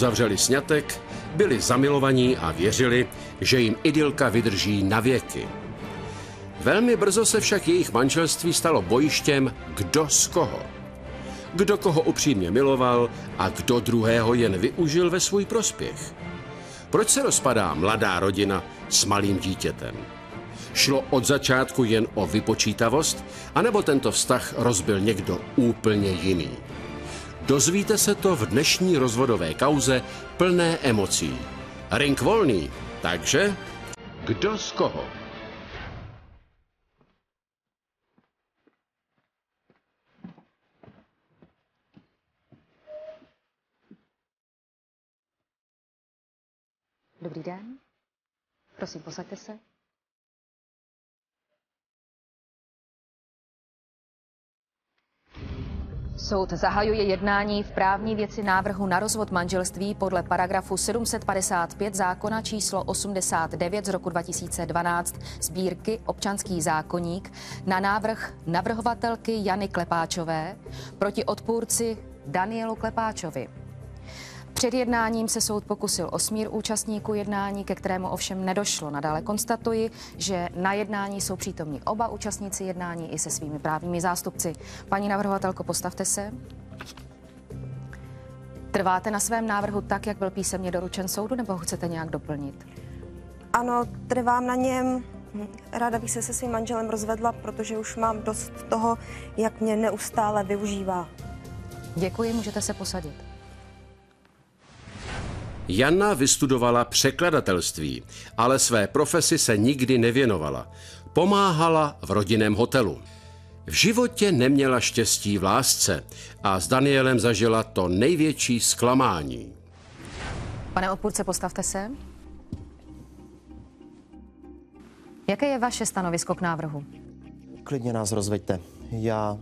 Uzavřeli sňatek, byli zamilovaní a věřili, že jim idylka vydrží na věky. Velmi brzo se však jejich manželství stalo bojištěm kdo z koho. Kdo koho upřímně miloval a kdo druhého jen využil ve svůj prospěch. Proč se rozpadá mladá rodina s malým dítětem? Šlo od začátku jen o vypočítavost, anebo tento vztah rozbil někdo úplně jiný? Dozvíte se to v dnešní rozvodové kauze plné emocí. Ring volný, takže kdo z koho? Dobrý den. Prosím, posaďte se. Soud zahajuje jednání v právní věci návrhu na rozvod manželství podle paragrafu 755 zákona číslo 89 z roku 2012 sbírky občanský zákoník na návrh navrhovatelky Jany Klepáčové proti odpůrci Danielu Klepáčovi. Před jednáním se soud pokusil o smír účastníků jednání, ke kterému ovšem nedošlo. Nadále konstatuji, že na jednání jsou přítomní oba účastníci jednání i se svými právními zástupci. Paní navrhovatelko, postavte se. Trváte na svém návrhu tak, jak byl písemně doručen soudu, nebo ho chcete nějak doplnit? Ano, trvám na něm. Ráda bych se se svým manželem rozvedla, protože už mám dost toho, jak mě neustále využívá. Děkuji, můžete se posadit. Jana vystudovala překladatelství, ale své profesi se nikdy nevěnovala. Pomáhala v rodinném hotelu. V životě neměla štěstí v lásce a s Danielem zažila to největší zklamání. Pane odpůrce, postavte se. Jaké je vaše stanovisko k návrhu? Klidně nás rozveďte. Já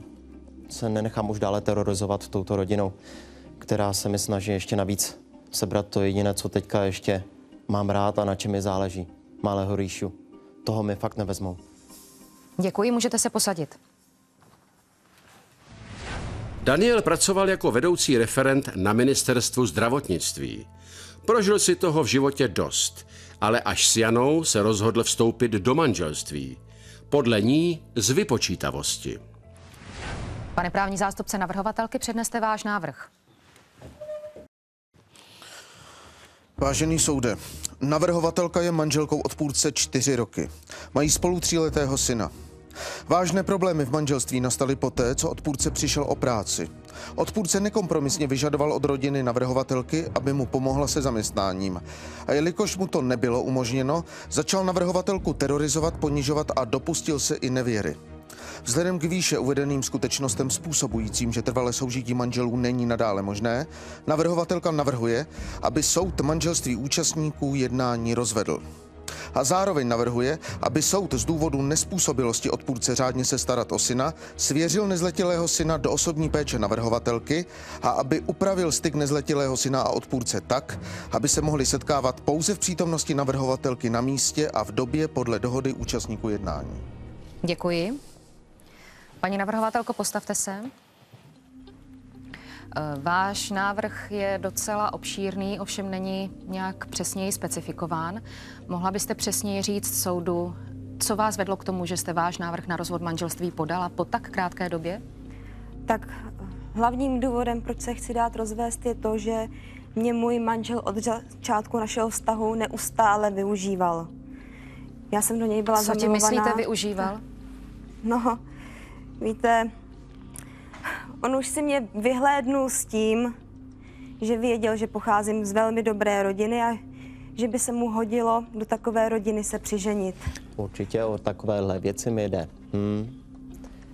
se nenechám už dále terorizovat touto rodinou, která se mi snaží ještě navíc sebrat to jediné, co teďka ještě mám rád a na čem mi záleží. Malého rýšu. Toho mi fakt nevezmou. Děkuji, můžete se posadit. Daniel pracoval jako vedoucí referent na ministerstvu zdravotnictví. Prožil si toho v životě dost, ale až s Janou se rozhodl vstoupit do manželství. Podle ní z vypočítavosti. Pane právní zástupce navrhovatelky, předneste váš návrh. Vážený soude, navrhovatelka je manželkou odpůrce čtyři roky. Mají spolu tříletého syna. Vážné problémy v manželství nastaly poté, co odpůrce přišel o práci. Odpůrce nekompromisně vyžadoval od rodiny navrhovatelky, aby mu pomohla se zaměstnáním. A jelikož mu to nebylo umožněno, začal navrhovatelku terorizovat, ponižovat a dopustil se i nevěry. Vzhledem k výše uvedeným skutečnostem způsobujícím, že trvalé soužití manželů není nadále možné, navrhovatelka navrhuje, aby soud manželství účastníků jednání rozvedl. A zároveň navrhuje, aby soud z důvodu nespůsobilosti odpůrce řádně se starat o syna svěřil nezletilého syna do osobní péče navrhovatelky a aby upravil styk nezletilého syna a odpůrce tak, aby se mohli setkávat pouze v přítomnosti navrhovatelky na místě a v době podle dohody účastníků jednání. Děkuji. Paní navrhovatelko, postavte se. Eh, váš návrh je docela obšírný, ovšem není nějak přesněji specifikován. Mohla byste přesněji říct soudu, co vás vedlo k tomu, že jste váš návrh na rozvod manželství podala po tak krátké době? Tak hlavním důvodem, proč se chci dát rozvést, je to, že mě můj manžel od začátku našeho vztahu neustále využíval. Já jsem do něj byla Co ti myslíte využíval? No, Víte, on už si mě vyhlédnul s tím, že věděl, že pocházím z velmi dobré rodiny a že by se mu hodilo do takové rodiny se přiženit. Určitě o takovéhle věci mi jde. Hmm.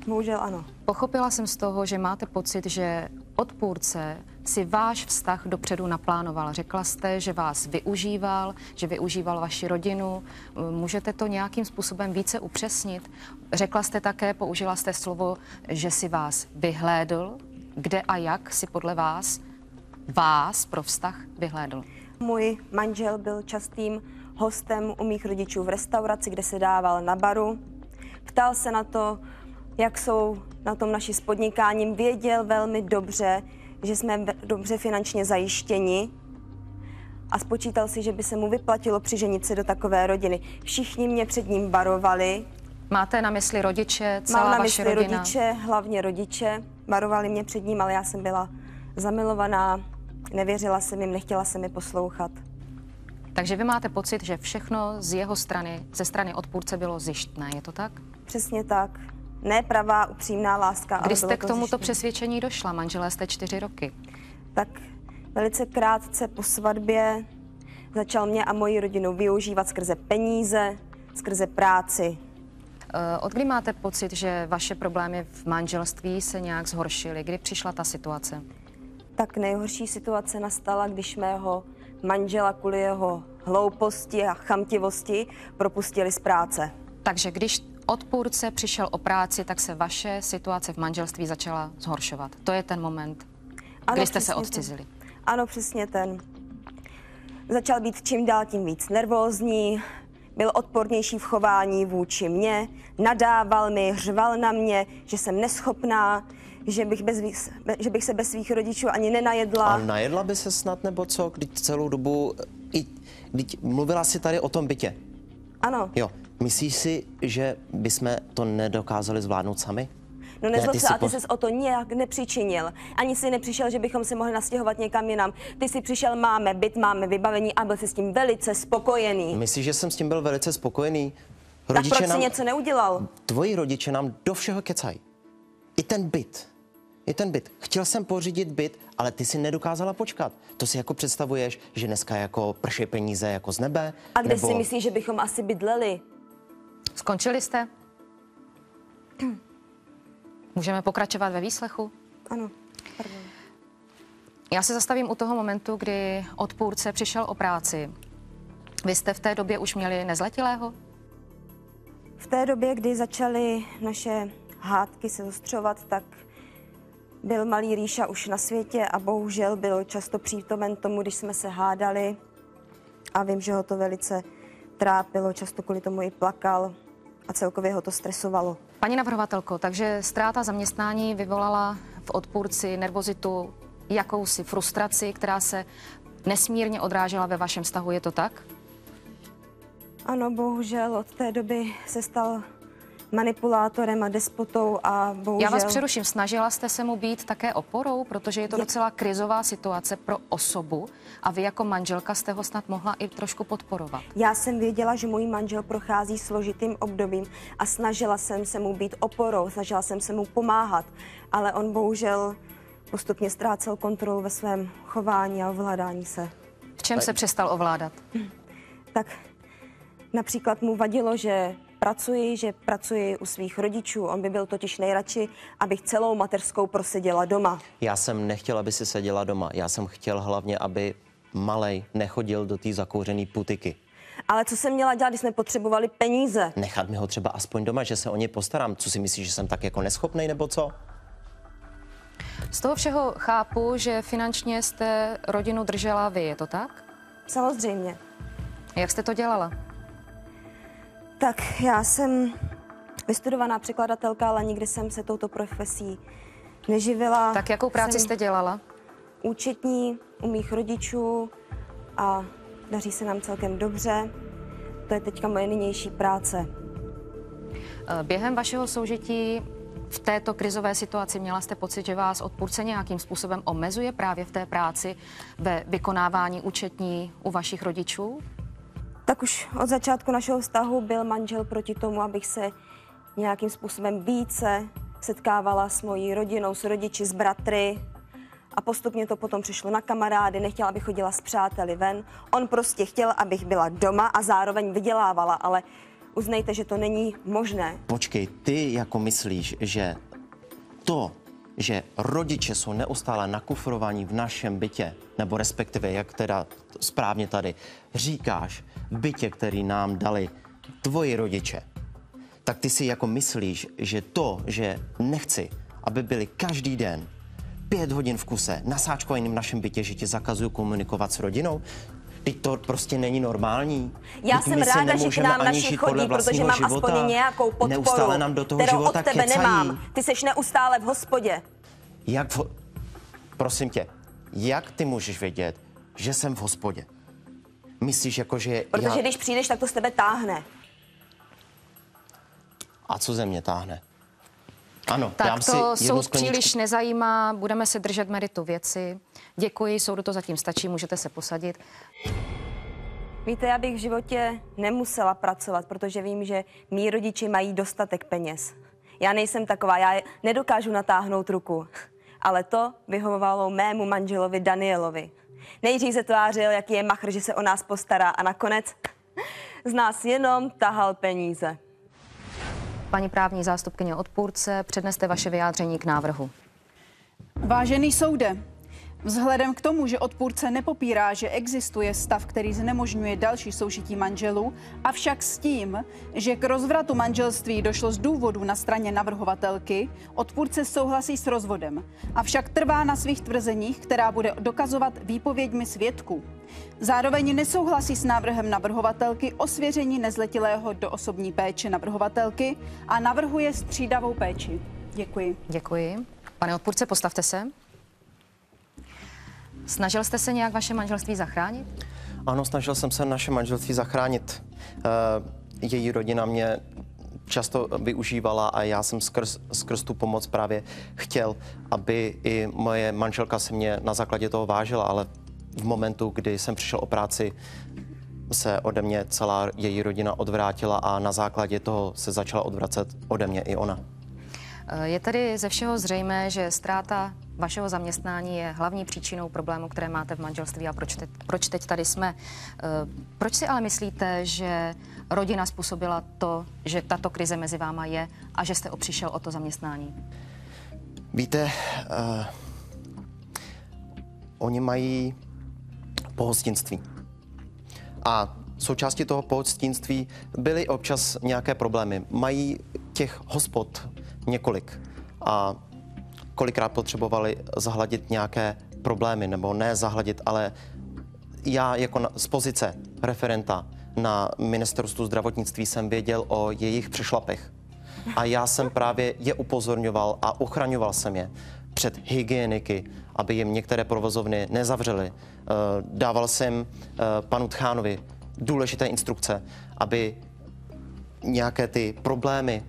Bohužel ano. Pochopila jsem z toho, že máte pocit, že odpůrce si váš vztah dopředu naplánoval. Řekla jste, že vás využíval, že využíval vaši rodinu. Můžete to nějakým způsobem více upřesnit? Řekla jste také, použila jste slovo, že si vás vyhlédl. Kde a jak si podle vás vás pro vztah vyhlédl? Můj manžel byl častým hostem u mých rodičů v restauraci, kde se dával na baru. Ptal se na to, jak jsou na tom naši s podnikáním. Věděl velmi dobře, že jsme dobře finančně zajištěni a spočítal si, že by se mu vyplatilo přiženit se do takové rodiny. Všichni mě před ním varovali. Máte na mysli rodiče, celá Mám na vaše mysli rodina? rodiče, hlavně rodiče. Varovali mě před ním, ale já jsem byla zamilovaná, nevěřila jsem jim, nechtěla jsem je poslouchat. Takže vy máte pocit, že všechno z jeho strany, ze strany odpůrce bylo zjištné, je to tak? Přesně tak. Ne pravá, upřímná láska, Kdy jste to k tomuto zjištné. přesvědčení došla? Manželé jste čtyři roky. tak velice krátce po svatbě začal mě a moji rodinu využívat skrze peníze, skrze práci. Eh, Od kdy máte pocit, že vaše problémy v manželství se nějak zhoršily? Kdy přišla ta situace? Tak nejhorší situace nastala, když mého manžela kvůli jeho hlouposti a chamtivosti propustili z práce. Takže když odpůrce přišel o práci, tak se vaše situace v manželství začala zhoršovat. To je ten moment, Ano, kdy jste se odcizili. ten. Ano, přesně ten. Začal být čím dál tím víc nervózní, byl odpornější v chování vůči mně, nadával mi, řval na mě, že jsem neschopná, že bych, bez, že bych se bez svých rodičů ani nenajedla. A najedla by se snad nebo co, když celou dobu, i, když mluvila si tady o tom bytě. Ano. Jo, myslíš si, že bychom to nedokázali zvládnout sami? No Ne, nezlob ty se, a ty po- ses o to nijak nepřičinil. Ani si nepřišel, že bychom se mohli nastěhovat někam jinam. Ty si přišel, máme byt, máme vybavení a byl jsi s tím velice spokojený. Myslíš, že jsem s tím byl velice spokojený? tak proč jsi něco neudělal? Tvoji rodiče nám do všeho kecají. I ten byt. I ten byt. Chtěl jsem pořídit byt, ale ty si nedokázala počkat. To si jako představuješ, že dneska jako prší peníze jako z nebe? A kde si myslíš, že bychom asi bydleli? Skončili jste? Můžeme pokračovat ve výslechu? Ano. Pardon. Já se zastavím u toho momentu, kdy odpůrce přišel o práci. Vy jste v té době už měli nezletilého? V té době, kdy začaly naše hádky se zostřovat, tak byl malý Ríša už na světě a bohužel byl často přítomen tomu, když jsme se hádali. A vím, že ho to velice trápilo, často kvůli tomu i plakal a celkově ho to stresovalo. Paní navrhovatelko, takže ztráta zaměstnání vyvolala v odpůrci nervozitu, jakousi frustraci, která se nesmírně odrážela ve vašem vztahu, je to tak? Ano, bohužel od té doby se stal manipulátorem a despotou a bohužel... Já vás přeruším, snažila jste se mu být také oporou, protože je to Je- docela krizová situace pro osobu a vy jako manželka jste ho snad mohla i trošku podporovat. Já jsem věděla, že můj manžel prochází složitým obdobím a snažila jsem se mu být oporou, snažila jsem se mu pomáhat, ale on bohužel postupně ztrácel kontrolu ve svém chování a ovládání se. V čem se přestal ovládat? Tak například mu vadilo, že pracuji, že pracuji u svých rodičů. On by byl totiž nejradši, abych celou mateřskou proseděla doma. Já jsem nechtěl, aby si seděla doma. Já jsem chtěl hlavně, aby malej nechodil do té zakouřené putiky. Ale co jsem měla dělat, když jsme potřebovali peníze? Nechat mi ho třeba aspoň doma, že se o ně postarám. Co si myslíš, že jsem tak jako neschopný nebo co? Z toho všeho chápu, že finančně jste rodinu držela vy, je to tak? Samozřejmě. Jak jste to dělala? Tak já jsem vystudovaná překladatelka, ale nikdy jsem se touto profesí neživila. Tak jakou práci jsem jste dělala? Účetní u mých rodičů a daří se nám celkem dobře. To je teďka moje nynější práce. Eh, Během vašeho soužití v této krizové situaci měla jste pocit, že vás odpůrce nějakým způsobem omezuje právě v té práci ve vykonávání účetní u vašich rodičů? Tak už od začátku našeho vztahu byl manžel proti tomu, abych se nějakým způsobem více setkávala s mojí rodinou, s rodiči, s bratry. A postupně to potom přišlo na kamarády, nechtěl, abych chodila s přáteli ven. On prostě chtěl, abych byla doma a zároveň vydělávala, ale uznejte, že to není možné. Počkej, ty jako myslíš, že to, že rodiče jsou neustále nakufrovaní v našem bytě, nebo respektive, jak teda správně tady říkáš, bytě, který nám dali tvoji rodiče, tak ty si jako myslíš, že to, že nechci, aby byli každý den pět hodin v kuse nasáčkovaným v našem bytě, že ti zakazuju komunikovat s rodinou, Teď to prostě není normální. Já Vždyť jsem ráda, že k nám naši chodí, protože mám života. aspoň nějakou podporu, Neustále nám do toho kterou života od tebe kecají. nemám. Ty seš neustále v hospodě. Jak v... Prosím tě, jak ty můžeš vědět, že jsem v hospodě? Myslíš jako, že Protože já... když přijdeš, tak to z tebe táhne. A co ze mě táhne? Ano, Tak dám si to jednu soud skleničku. příliš nezajímá, budeme se držet meritu věci. Děkuji, soudu to zatím stačí, můžete se posadit. Víte, já bych v životě nemusela pracovat, protože vím, že mý rodiče mají dostatek peněz. Já nejsem taková, já nedokážu natáhnout ruku. Ale to vyhovovalo mému manželovi Danielovi. Nejdřív se tvářil, jaký je machr, že se o nás postará a nakonec z nás jenom tahal peníze. Paní právní zástupkyně odpůrce, předneste vaše vyjádření k návrhu. Vážený soude, vzhledem k tomu, že odpůrce nepopírá, že existuje stav, který znemožňuje další soužití manželů, avšak s tím, že k rozvratu manželství došlo z důvodu na straně navrhovatelky, odpůrce souhlasí s rozvodem, avšak trvá na svých tvrzeních, která bude dokazovat výpověďmi svědků. Zároveň nesouhlasí s návrhem navrhovatelky o svěření nezletilého do osobní péče navrhovatelky a navrhuje střídavou péči. Děkuji. Děkuji. Pane odpůrce, postavte se. Snažil jste se nějak vaše manželství zachránit? Ano, snažil jsem se naše manželství zachránit. Eh, Její rodina mě často využívala a já jsem skrz, skrz tu pomoc právě chtěl, aby i moje manželka se mě na základě toho vážila, ale v momentu, kdy jsem přišel o práci, se ode mě celá její rodina odvrátila a na základě toho se začala odvracet ode mě i ona. Eh, Je tedy ze všeho zřejmé, že ztráta vašeho zaměstnání je hlavní příčinou problému, které máte v manželství a proč teď, proč teď tady jsme. Eh, Proč si ale myslíte, že rodina způsobila to, že tato krize mezi váma je a že jste opřišel o to zaměstnání? Víte, uh, oni mají pohostinství. A součástí toho pohostinství byly občas nějaké problémy. Mají těch hospod několik a kolikrát potřebovali zahladit nějaké problémy, nebo ne zahladit, ale já jako na, z pozice referenta na ministerstvu zdravotnictví jsem věděl o jejich přešlapech. A já jsem právě je upozorňoval a ochraňoval jsem je před hygieniky, aby jim některé provozovny nezavřely. Eh, Dával jsem eh, panu Tchánovi důležité instrukce, aby nějaké ty problémy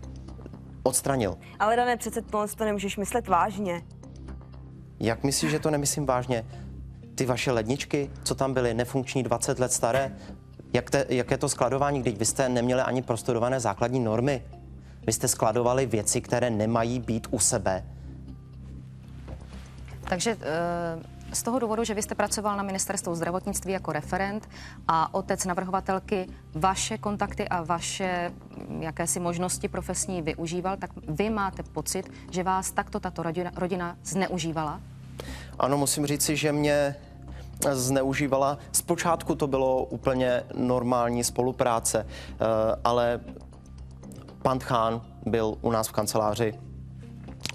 odstranil. Ale Dané, přece tohle to nemůžeš myslet vážně. Jak myslíš, že to nemyslím vážně? Ty vaše ledničky, co tam byly, nefunkční 20 let staré? Jak, te, jak je to skladování, když vy jste neměli ani prostudované základní normy? Vy jste skladovali věci, které nemají být u sebe. Takže eh, z toho důvodu, že vy jste pracoval na ministerstvu zdravotnictví jako referent a otec navrhovatelky vaše kontakty a vaše mm, jakési možnosti profesní využíval, tak vy máte pocit, že vás takto tato rodina, rodina zneužívala? Ano, musím říci, že mě zneužívala. Zpočátku to bylo úplně normální spolupráce, eh, ale pan Tchán byl u nás v kanceláři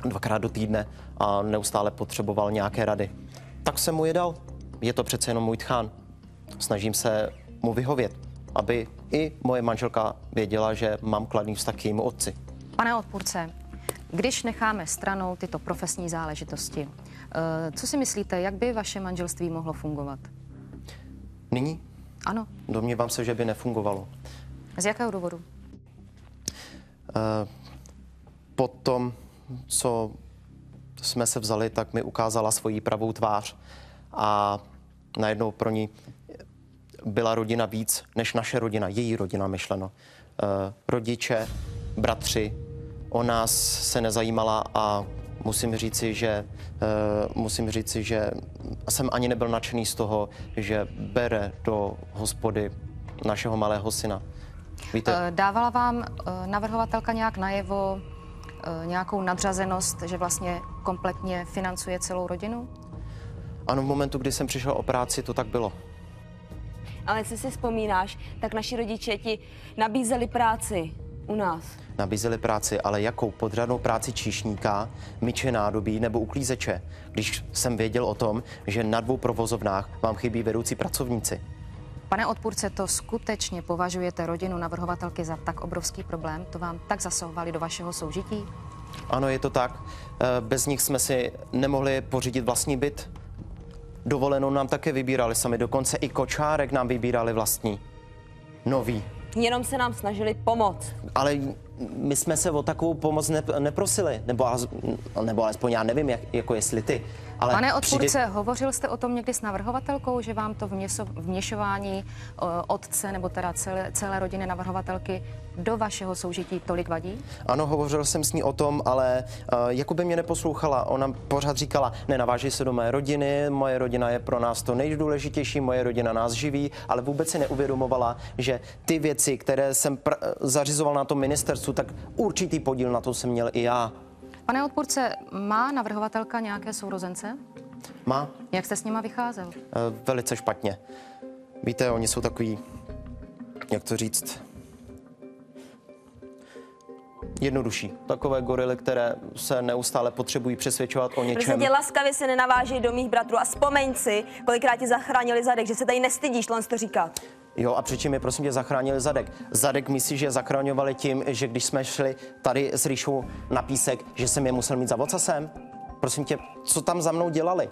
dvakrát do týdne a neustále potřeboval nějaké rady. Tak jsem mu je dal. Je to přece jenom můj Tchán. Snažím se mu vyhovět, aby i moje manželka věděla, že mám kladný vztah k jejímu otci. Pane odpůrce, když necháme stranou tyto profesní záležitosti, eh, co si myslíte, jak by vaše manželství mohlo fungovat? Nyní Ano, domnívám se, že by nefungovalo. z jakého důvodu? po tom, co jsme se vzali, tak mi ukázala svoji pravou tvář a najednou pro ní byla rodina víc než naše rodina, její rodina myšleno. Eh, Rodiče, bratři, o nás se nezajímala a musím říci, že eh, musím říci, že jsem ani nebyl nadšený z toho, že bere do hospody našeho malého syna. Víte, Eh, Dávala vám navrhovatelka nějak najevo nějakou nadřazenost, že vlastně kompletně financuje celou rodinu? ano, v momentu, kdy jsem přišel o práci, to tak bylo. Ale jestli si vzpomínáš, tak naši rodiče ti nabízeli práci u nás. Nabízeli práci, ale jakou podřadnou práci číšníka, myče nádobí nebo uklízeče, když jsem věděl o tom, že na dvou provozovnách vám chybí vedoucí pracovníci. Pane odpůrce, to skutečně považujete rodinu navrhovatelky za tak obrovský problém? To vám tak zasahovali do vašeho soužití? Ano, je to tak. Eh, Bez nich jsme si nemohli pořídit vlastní byt. Dovolenou nám také vybírali sami, dokonce i kočárek nám vybírali vlastní. Nový. Jenom se nám snažili pomoct. Ale my jsme se o takovou pomoc ne, neprosili, nebo, nebo alespoň já nevím, jak, jako jestli ty. Ale Pane odpůrce, přijde... hovořil jste o tom někdy s navrhovatelkou, že vám to vměso, vměšování uh, otce nebo teda celé, celé rodiny navrhovatelky do vašeho soužití tolik vadí? Ano, hovořil jsem s ní o tom, ale uh, jako by mě neposlouchala. Ona pořád říkala, nenaváží se do mé rodiny, moje rodina je pro nás to nejdůležitější, moje rodina nás živí, ale vůbec si neuvědomovala, že ty věci, které jsem pr- zařizoval na tom ministerstvu, tak určitý podíl na to jsem měl i já. Pane odpůrce, má navrhovatelka nějaké sourozence? Má. Jak jste s nima vycházel? Uh, velice špatně. Víte, oni jsou takový, jak to říct, jednodušší. Takové gorily, které se neustále potřebují přesvědčovat o něčem. Prostě tě laskavě se nenaváží do mých bratrů a vzpomeň si, kolikrát ti zachránili zadek, že se tady nestydíš len to říkat. Jo, a přičem je prosím tě zachránili zadek. Zadek myslí, že zachraňovali tím, že když jsme šli tady s Ríšou na písek, že jsem je musel mít za vocasem? Prosím tě, co tam za mnou dělali?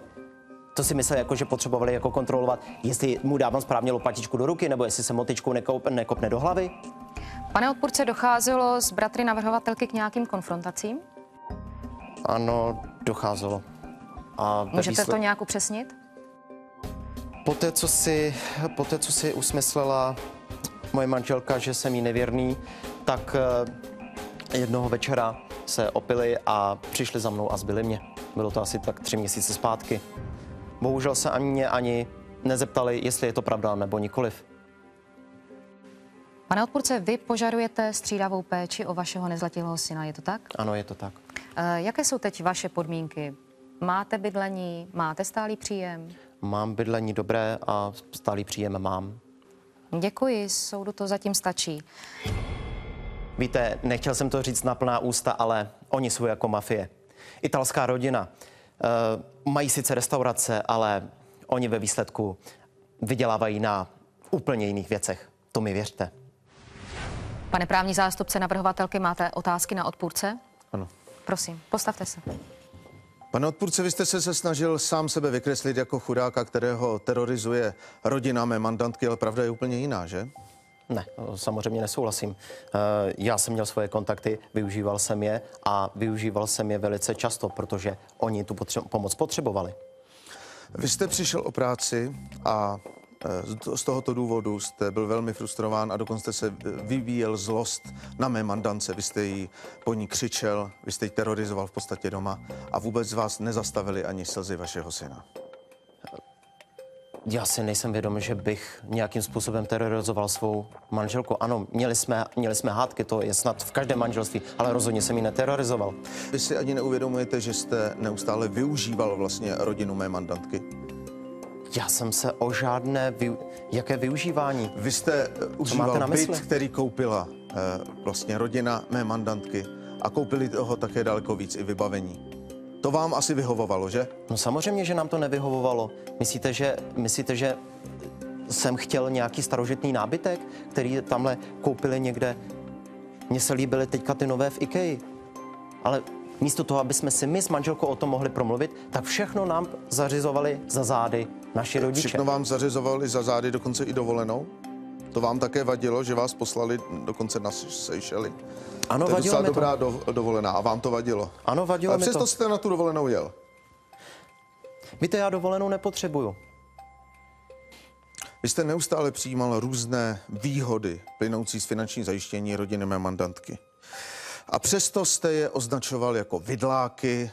To si myslel, jako, že potřebovali jako kontrolovat, jestli mu dávám správně lopatičku do ruky, nebo jestli se motičkou nekop, nekopne do hlavy? Pane odpůrce, docházelo z bratry navrhovatelky k nějakým konfrontacím? Ano, docházelo. A Můžete výsled... to nějak upřesnit? Poté, co si, poté, co si usmyslela moje manželka, že jsem jí nevěrný, tak eh, jednoho večera se opili a přišli za mnou a zbyli mě. Bylo to asi tak tři měsíce zpátky. Bohužel se ani mě ani nezeptali, jestli je to pravda nebo nikoliv. Pane odpůrce, vy požadujete střídavou péči o vašeho nezletilého syna, je to tak? Ano, je to tak. E, jaké jsou teď vaše podmínky? Máte bydlení, máte stálý příjem? Mám bydlení dobré a stálý příjem mám. Děkuji, soudu to zatím stačí. Víte, nechtěl jsem to říct na plná ústa, ale oni jsou jako mafie. Italská rodina. E, mají sice restaurace, ale oni ve výsledku vydělávají na úplně jiných věcech. To mi věřte. Pane právní zástupce navrhovatelky, máte otázky na odpůrce? Ano. Prosím, postavte se. Pane odpůrce, vy jste se, snažil sám sebe vykreslit jako chudáka, kterého terorizuje rodina mé mandantky, ale pravda je úplně jiná, že? Ne, samozřejmě nesouhlasím. Eh, já jsem měl svoje kontakty, využíval jsem je a využíval jsem je velice často, protože oni tu potře- pomoc potřebovali. Vy jste přišel o práci a z tohoto důvodu jste byl velmi frustrován a dokonce se vyvíjel zlost na mé mandance. Vy jste jí po ní křičel, vy jste ji terorizoval v podstatě doma a vůbec vás nezastavili ani slzy vašeho syna. Já si nejsem vědom, že bych nějakým způsobem terorizoval svou manželku. Ano, měli jsme, měli jsme hádky, to je snad v každém manželství, ale rozhodně jsem ji neterorizoval. Vy si ani neuvědomujete, že jste neustále využíval vlastně rodinu mé mandantky? Já jsem se o žádné, vy... jaké využívání? Vy jste užíval byt, který koupila eh, vlastně rodina mé mandantky a koupili toho také daleko víc i vybavení. To vám asi vyhovovalo, že? No samozřejmě, že nám to nevyhovovalo. Myslíte, že, myslíte, že jsem chtěl nějaký starožitný nábytek, který tamhle koupili někde? Mně se líbily teďka ty nové v IKEA. Ale místo toho, aby jsme si my s manželkou o tom mohli promluvit, tak všechno nám zařizovali za zády naši rodiče. Všechno vám zařizovali za zády dokonce i dovolenou? To vám také vadilo, že vás poslali dokonce na Seychely? Ano, to je vadilo mi dobrá to. Do, dovolená a vám to vadilo? Ano, vadilo Ale mi přesto to. jste na tu dovolenou jel? Víte, já dovolenou nepotřebuju. Vy jste neustále přijímal různé výhody plynoucí z finanční zajištění rodiny mé mandantky. A přesto jste je označoval jako vidláky,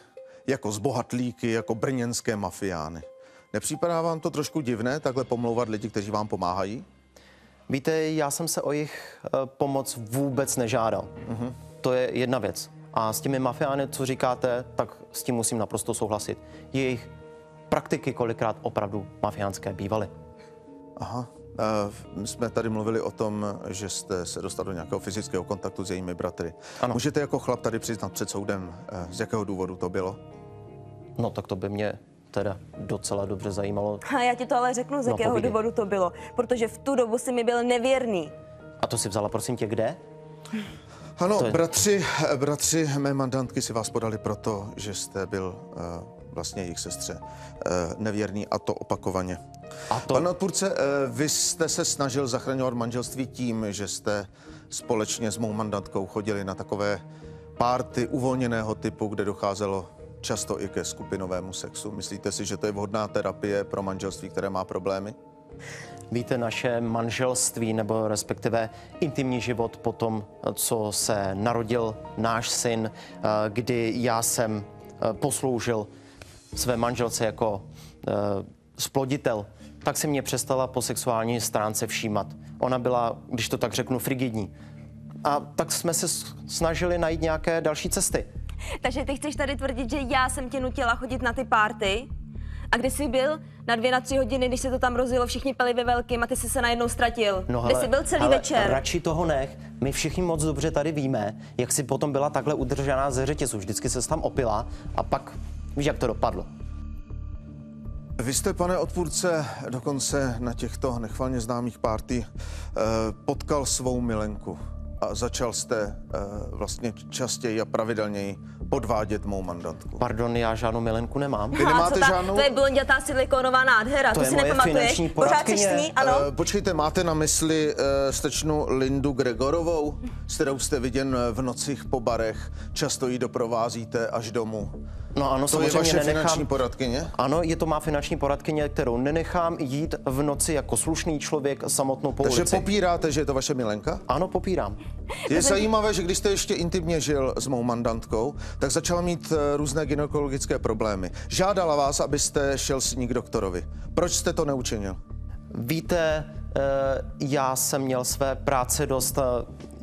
jako zbohatlíky, jako brněnské mafiány. Nepřipadá vám to trošku divné, takhle pomlouvat lidi, kteří vám pomáhají? Víte, já jsem se o jejich uh, pomoc vůbec nežádal. Uh-huh. To je jedna věc. A s těmi mafiány, co říkáte, tak s tím musím naprosto souhlasit. Jejich praktiky kolikrát opravdu mafiánské bývaly. Aha. Uh, my jsme tady mluvili o tom, že jste se dostal do nějakého fyzického kontaktu s jejími bratry. Ano. Můžete jako chlap tady přiznat před soudem, uh, z jakého důvodu to bylo? No tak to by mě teda docela dobře zajímalo. A já ti to ale řeknu, z no, jakého povídej. důvodu to bylo. Protože v tu dobu si mi byl nevěrný. A to si vzala, prosím tě, kde? Ano, je... bratři, bratři mé mandantky si vás podali proto, že jste byl uh, vlastně jejich sestře eh, nevěrný a to opakovaně. A to- Pane odpůrce, eh, vy jste se snažil zachraňovat manželství tím, že jste společně s mou mandantkou chodili na takové párty uvolněného typu, kde docházelo často i ke skupinovému sexu. Myslíte si, že to je vhodná terapie pro manželství, které má problémy? Víte, naše manželství nebo respektive intimní život po tom, co se narodil náš syn, eh, kdy já jsem eh, posloužil své manželce jako sploditel, tak se mě přestala po sexuální stránce všímat. Ona byla, když to tak řeknu, frigidní. A tak jsme se snažili najít nějaké další cesty. Takže ty chceš tady tvrdit, že já jsem tě nutila chodit na ty párty? A kde jsi byl? Na dvě, na tři hodiny, když se to tam rozjelo, všichni pili ve velkým a ty jsi se najednou ztratil. kde jsi byl celý hele, večer? Radši toho nech. My všichni moc dobře tady víme, jak si potom byla takhle udržaná ze řetězu. Vždycky se tam opila a pak víš, jak to dopadlo. Vy jste, pane odpůrce, dokonce na těchto nechvalně známých párty eh, potkal svou milenku a začal jste eh, vlastně častěji a pravidelněji podvádět mou mandantku. Pardon, já žádnou milenku nemám. Vy nemáte ta, žádnou... To je blondětá silikonová nádhera, To to, je si nepamatuješ? Pořád jsi s poradkyně. ní, ano? Eh, Počkejte, máte na mysli uh, stečnu Lindu Gregorovou, s kterou jste viděn eh, v nocích po barech, často ji doprovázíte až domů. No ano, To je samozřejmě vaše nenechám. finanční poradkyně? Ano, je to má finanční poradkyně, kterou nenechám jít v noci jako slušný člověk samotnou po Takže ulici. popíráte, že je to vaše milenka? Ano, popírám. Je zajímavé, že když jste ještě intimně žil s mou mandantkou, tak začala mít eh, různé gynekologické problémy. Žádala vás, abyste šel s ní k doktorovi. Proč jste to neučinil? Víte, eh, já jsem měl své práce dost, eh,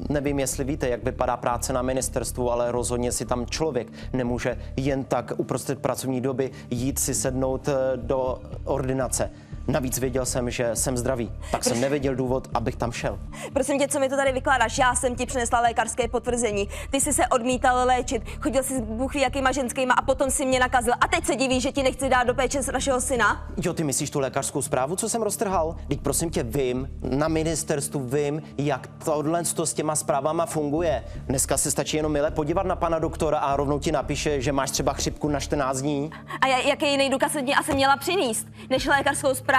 nevím, jestli víte, jak vypadá práce na ministerstvu, ale rozhodně si tam člověk nemůže jen tak uprostřed pracovní doby jít si sednout do ordinace. Navíc věděl jsem, že jsem zdravý, tak jsem nevěděl důvod, abych tam šel. Prosím tě, co mi to tady vykládáš? Já jsem ti přinesla lékařské potvrzení. Ty jsi se odmítal léčit, chodil jsi s bůh ví jakýma ženskýma a potom si mě nakazil. A teď se divíš, že ti nechci dát do péče z našeho syna? Jo, ty myslíš tu lékařskou zprávu, co jsem roztrhal? Teď prosím tě, vím, na ministerstvu vím, jak tohle s těma zprávama funguje. Dneska se stačí jenom mile podívat na pana doktora a rovnou ti napíše, že máš třeba chřipku na 14 dní. A jaký jiný důkaz jsem měla přinést, než lékařskou zprávu?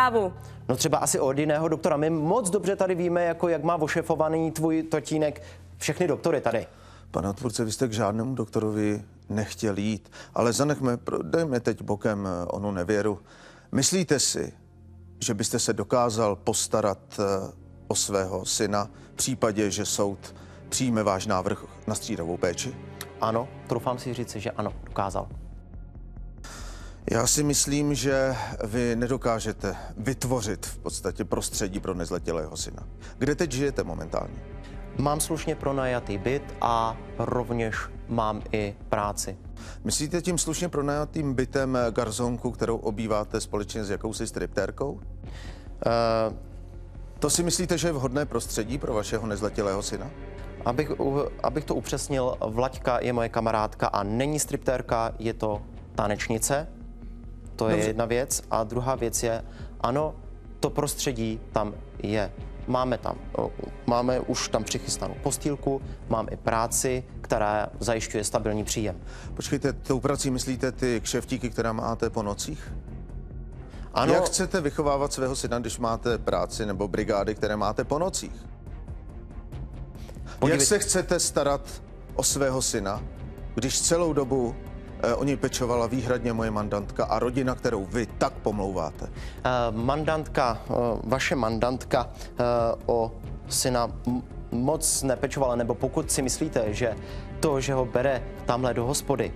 No třeba asi od jiného doktora. My moc dobře tady víme, jako jak má ošefovaný tvůj tatínek všechny doktory tady. Pane odpůrce, vy jste k žádnému doktorovi nechtěl jít, ale zanechme, dejme teď bokem eh, onu nevěru. Myslíte si, že byste se dokázal postarat eh, o svého syna v případě, že soud přijme váš návrh na střídavou péči? Ano, troufám si říct, že ano, dokázal. Já si myslím, že vy nedokážete vytvořit v podstatě prostředí pro nezletilého syna. Kde teď žijete momentálně? Mám slušně pronajatý byt a rovněž mám i práci. Myslíte tím slušně pronajatým bytem garzonku, kterou obýváte společně s jakousi striptérkou? Uh, To si myslíte, že je vhodné prostředí pro vašeho nezletilého syna? Abych, abych to upřesnil, Vlaďka je moje kamarádka a není striptérka, je to tanečnice. To je Dobře. jedna věc. A druhá věc je, ano, to prostředí tam je. Máme tam, máme už tam přichystanou postýlku, mám i práci, která zajišťuje stabilní příjem. Počkejte, tou prací myslíte ty kšeftíky, které máte po nocích? Ano, Jak chcete vychovávat svého syna, když máte práci nebo brigády, které máte po nocích? Podívej- Jak se chcete starat o svého syna, když celou dobu o něj pečovala výhradně moje mandantka a rodina, kterou vy tak pomlouváte? Eh, mandantka, eh, vaše mandantka eh, o syna moc nepečovala, nebo pokud si myslíte, že to, že ho bere tamhle do hospody,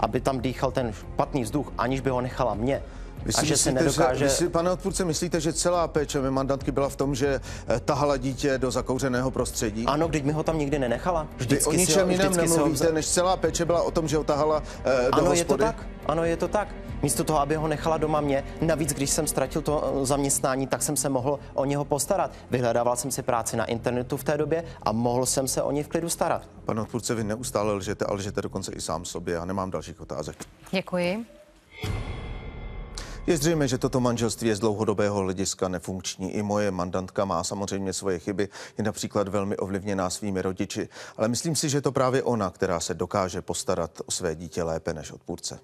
aby tam dýchal ten špatný vzduch, aniž by ho nechala mě, Vy a že se nedokáže... Že, vy si, pane odpůrce, myslíte, že celá péče mé mandantky byla v tom, že eh, tahala dítě do zakouřeného prostředí? Ano, když mi ho tam nikdy nenechala. Vy Vždycky o si ho- ničem jiném si ho nemluvíte, vze- než celá péče byla o tom, že ho tahala eh, do Ano, je to hospody? tak. Ano, je to tak. Místo toho, aby ho nechala doma mě, navíc, když jsem ztratil to eh, zaměstnání, tak jsem se mohl o něho postarat. Vyhledával jsem si práci na internetu v té době a mohl jsem se o něj v klidu starat. Pane odpůrce, vy neustále lžete, ale lžete dokonce i sám sobě a nemám dalších otázek. Děkuji. Je zřejmé, že toto manželství je z dlouhodobého hlediska nefunkční. I moje mandantka má samozřejmě svoje chyby, je například velmi ovlivněná svými rodiči, ale myslím si, že je to právě ona, která se dokáže postarat o své dítě lépe než odpůrce.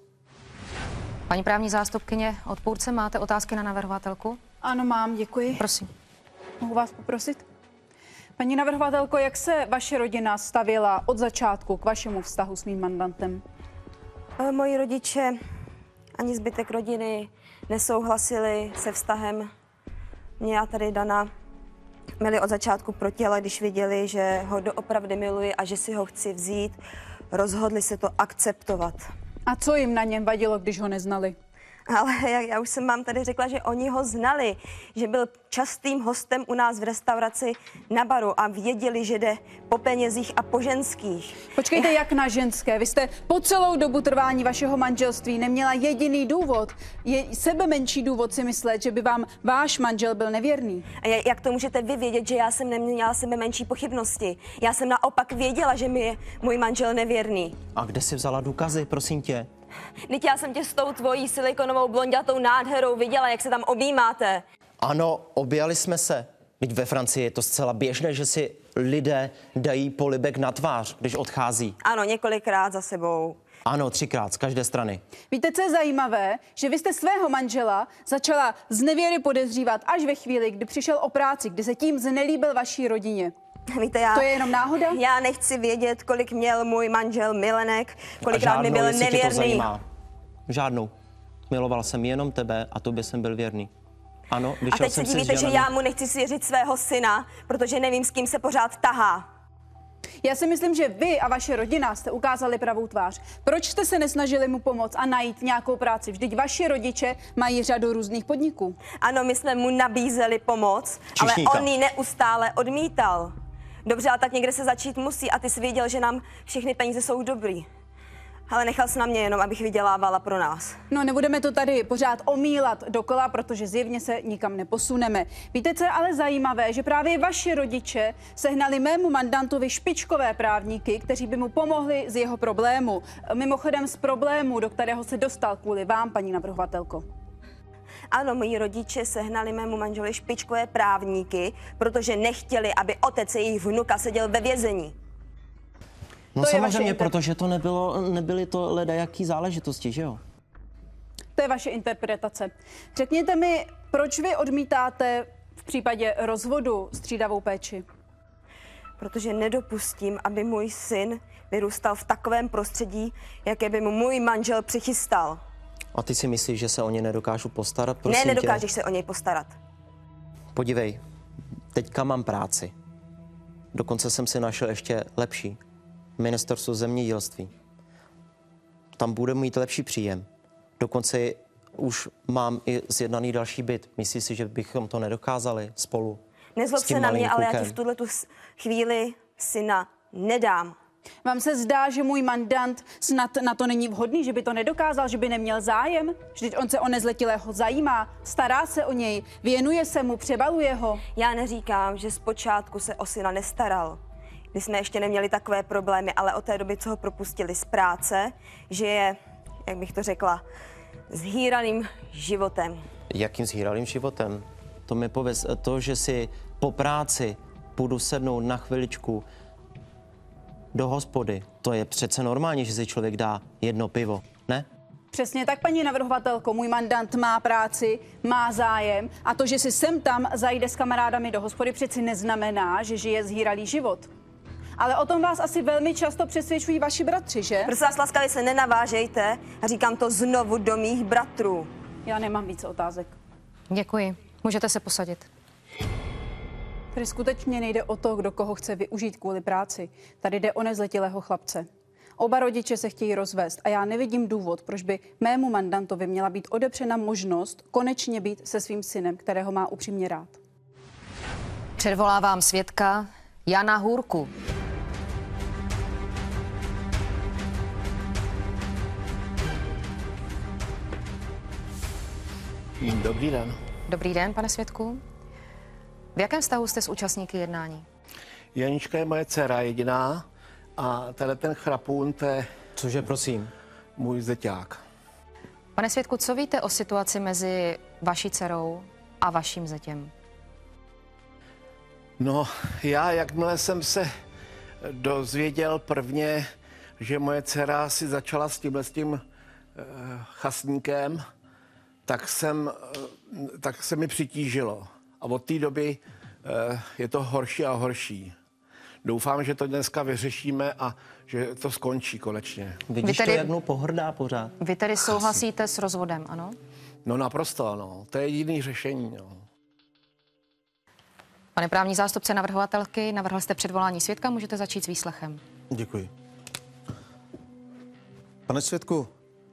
Paní právní zástupkyně odpůrce, máte otázky na navrhovatelku? Ano, mám, děkuji. Prosím. Mohu vás poprosit? Paní navrhovatelko, jak se vaše rodina stavila od začátku k vašemu vztahu s mým mandantem? Eh, Moji rodiče ani zbytek rodiny nesouhlasili se vztahem mě a tady Dana. Měli od začátku proti, ale když viděli, že ho doopravdy miluji a že si ho chci vzít, rozhodli se to akceptovat. A co jim na něm vadilo, když ho neznali? Ale jak já už jsem vám tady řekla, že oni ho znali, že byl častým hostem u nás v restauraci na baru a věděli, že jde po penězích a po ženských. Počkejte, jak na ženské. Vy jste po celou dobu trvání vašeho manželství neměla jediný důvod, je sebe menší důvod si myslet, že by vám váš manžel byl nevěrný. A ja- jak to můžete vy vědět, že já jsem neměla sebe menší pochybnosti? Já jsem naopak věděla, že mi je můj manžel nevěrný. A kde si vzala důkazy, prosím tě? Teď já jsem tě s tou tvojí silikonovou blondětou nádherou viděla, jak se tam objímáte. Ano, objali jsme se. Teď ve Francii je to zcela běžné, že si lidé dají polibek na tvář, když odchází. Ano, několikrát za sebou. Ano, třikrát z každé strany. Víte, co je zajímavé? Že vy jste svého manžela začala z nevěry podezřívat až ve chvíli, kdy přišel o práci, kdy se tím znelíbil vaší rodině. Víte, já... To je jenom náhoda? Já nechci vědět, kolik měl můj manžel milenek, kolikrát mi byl nevěrný. Žádnou. Miloval jsem jenom tebe a tobě jsem byl věrný. Ano, A vyšel teď se jsem si s divíte, že já mu nechci svěřit svého syna, protože nevím, s kým se pořád tahá. Já si myslím, že vy a vaše rodina jste ukázali pravou tvář. Proč jste se nesnažili mu pomoct a najít nějakou práci? Vždyť vaši rodiče mají řadu různých podniků. Ano, my jsme mu nabízeli pomoc, ale Číšníka. on ji neustále odmítal. Dobře, ale tak někde se začít musí a ty jsi věděl, že nám všechny peníze jsou dobrý. Ale nechal jsi na mě jenom, abych vydělávala pro nás. No, nebudeme to tady pořád omílat dokola, protože zjevně se nikam neposuneme. Víte, co je ale zajímavé, že právě vaši rodiče sehnali mému mandantovi špičkové právníky, kteří by mu pomohli z jeho problému. Mimochodem z problému, do kterého se dostal kvůli vám, paní navrhovatelko. Ano, moji rodiče sehnali mému manželovi špičkové právníky, protože nechtěli, aby otec jejich vnuka seděl ve vězení. No To samozřejmě, inter- protože to nebylo, nebyly to ledajaký záležitosti, že jo? To je vaše interpretace. Řekněte mi, proč vy odmítáte v případě rozvodu střídavou péči? Protože nedopustím, aby můj syn vyrůstal v takovém prostředí, jaké by mu můj manžel přichystal. A ty si myslíš, že se o ně nedokážu postarat? Prosím ne, tě? nedokážeš se o něj postarat. Podívej, teďka mám práci. Dokonce jsem si našel ještě lepší. Ministerstvo zemědělství. Tam bude mít lepší příjem. Dokonce už mám i zjednaný další byt. Myslíš si, že bychom to nedokázali spolu? Nezlob se na mě, ale já ti klukem? v tuhle tu chvíli syna nedám. Vám se zdá, že můj mandant snad na to není vhodný, že by to nedokázal, že by neměl zájem? Vždyť on se o nezletilého zajímá, stará se o něj, věnuje se mu, přebaluje ho. Já neříkám, že zpočátku se o syna nestaral. My jsme ještě neměli takové problémy, ale od té doby, co ho propustili z práce, že je, jak bych to řekla, zhýraným životem. Jakým zhýralým životem? To mi pověz, to, že si po práci půjdu sednout na chviličku do hospody, to je přece normální, že si člověk dá jedno pivo, ne? Přesně tak, paní navrhovatelko, můj mandant má práci, má zájem a to, že si sem tam zajde s kamarádami do hospody, přeci neznamená, že žije zhýralý život. Ale o tom vás asi velmi často přesvědčují vaši bratři, že? Prosím vás, laskavě se nenavážejte a říkám to znovu do mých bratrů. Já nemám více otázek. Děkuji. Můžete se posadit. Tady skutečně nejde o to, kdo koho chce využít kvůli práci. Tady jde o nezletilého chlapce. Oba rodiče se chtějí rozvést a já nevidím důvod, proč by mému mandantovi měla být odepřena možnost konečně být se svým synem, kterého má upřímně rád. Předvolávám svědka Jana Hůrku. Dobrý den. Dobrý den, pane svědku. V jakém vztahu jste s účastníky jednání? Janička je moje dcera jediná a tenhle ten chrapůn, to je Cože, prosím? můj zeťák. Pane svědku, co víte o situaci mezi vaší dcerou a vaším zetěm? No, já jakmile jsem se dozvěděl prvně, že moje dcera si začala s tímhle s tím chasníkem, tak, jsem, eh, tak se mi přitížilo. A od té doby eh, je to horší a horší. Doufám, že to dneska vyřešíme a že to skončí konečně. Vidíš tedy- to, jak mu pohrdá pořád? Vy tedy souhlasíte s rozvodem, ano? No naprosto ano, to je jediný řešení. No. Pane právní zástupce navrhovatelky, navrhl jste předvolání svědka, můžete začít s výslechem. Děkuji. Pane Svědku,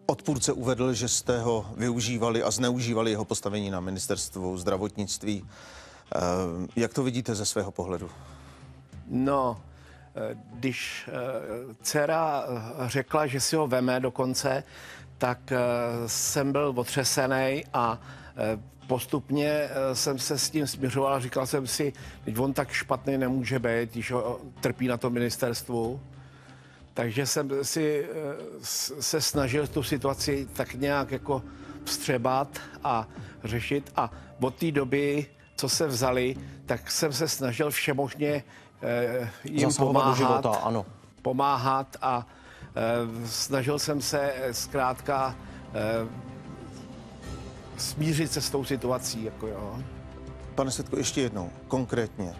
odpůrce uvedl, že jste ho využívali a zneužívali jeho postavení na ministerstvu zdravotnictví. Eh, Jak to vidíte ze svého pohledu? No, eh, když eh, dcera řekla, že si ho veme dokonce, tak jsem byl otřesený a postupně jsem se s tím směřoval a říkal jsem si, teď on tak špatný nemůže být, když ho trpí na tom ministerstvu. Takže jsem si eh, se snažil tu situaci tak nějak jako vstřebat a řešit. A od té doby, co se vzali, tak jsem se snažil všemožně eh, jim Zasahovat pomáhat, života, ano. pomáhat a eh, snažil jsem se zkrátka smířit se s tou situací. Jako jo. Pane Svědku, ještě jednou, konkrétně.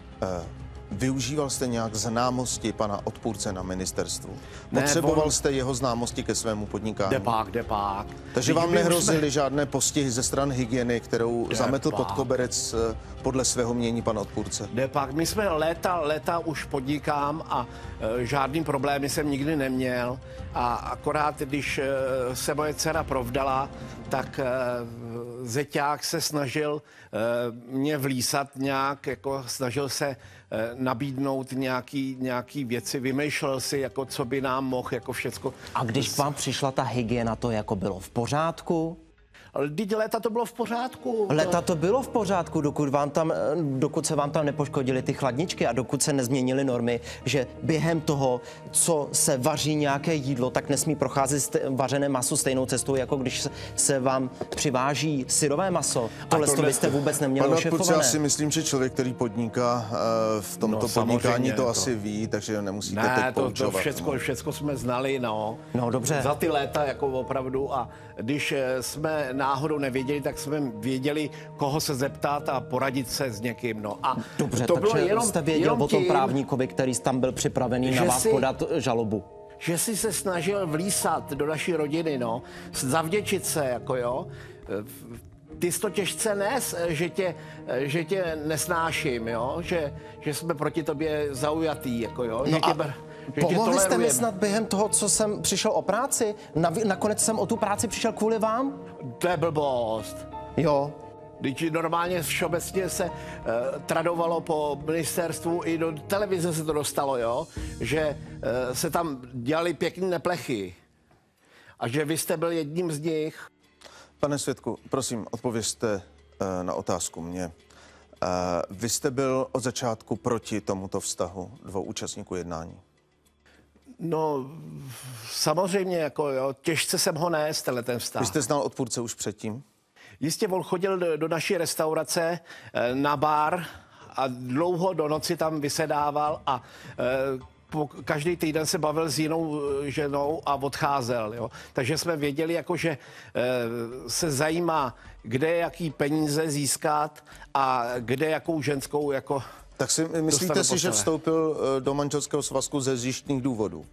Využíval jste nějak známosti pana odpůrce na ministerstvu? Potřeboval jste jeho známosti ke svému podnikání? Depák, depák. Takže vám nehrozily jsme- žádné postihy ze stran hygieny, kterou Depák. zametl pod koberec eh, podle svého mění pan odpůrce? Ne, pak my jsme léta, léta už podnikám a e, žádný problémy jsem nikdy neměl a akorát, když e, se moje dcera provdala, tak e, zeťák se snažil e, mě vlísat nějak, jako snažil se nabídnout nějaký, nějaký věci, vymýšlel si, jako co by nám mohl, jako všecko. A když vám přišla ta hygiena, to jako bylo v pořádku? Ale teď léta to bylo v pořádku. Leta to bylo v pořádku, dokud, vám tam, eh, dokud se vám tam nepoškodily ty chladničky a dokud se nezměnily normy, že během toho, co se vaří nějaké jídlo, tak nesmí procházet vařené maso stejnou cestou, jako když se- vám přiváží syrové maso. Tohle to tohle- byste vůbec neměli odpůrce, já ošefované. si myslím, že člověk, který podniká eh, v tomto No, podnikání, to to- asi ví, takže nemusíte Ne, teď to, to všecko, všecko jsme znali, no. No, dobře. Za ty léta, jako opravdu. A když eh, jsme náhodou nevěděli, tak jsme věděli, koho se zeptat a poradit se s někým, no. A Dobře, to bylo takže jenom, jste věděl jenom o tom tím, právníkovi, který tam byl připravený na vás si- podat žalobu. že si se snažil vlísat do naší rodiny, no. Zavděčit se, jako jo. Ty jsi to těžce nes, že tě, že tě nesnáším, jo. Že, že jsme proti tobě zaujatý, jako jo. že No tě, a ber- že pomohli jste mi snad během toho, co jsem přišel o práci? Navi- nakonec jsem o tu práci přišel kvůli vám? To je blbost. Jo. Když normálně všeobecně se uh, tradovalo po ministerstvu, i do televize se to dostalo, jo? že uh, se tam dělali pěkné neplechy a že vy jste byl jedním z nich. Pane Svědku, prosím, odpovězte eh, na otázku mě. Eh, Vy jste byl od začátku proti tomuto vztahu dvou účastníků jednání. No, samozřejmě, jako jo, těžce jsem ho nést, tenhle ten vztah. Vy jste znal odpůrce už předtím? Jistě, on chodil do, do naší restaurace eh, na bar a dlouho do noci tam vysedával a eh, po, každý týden se bavil s jinou eh, ženou a odcházel. Jo? Takže jsme věděli, jako, že se zajímá, kde jaký peníze získat a kde jakou ženskou jako Tak si myslíte si, že vstoupil eh, do manželského svazku ze zjištných důvodů?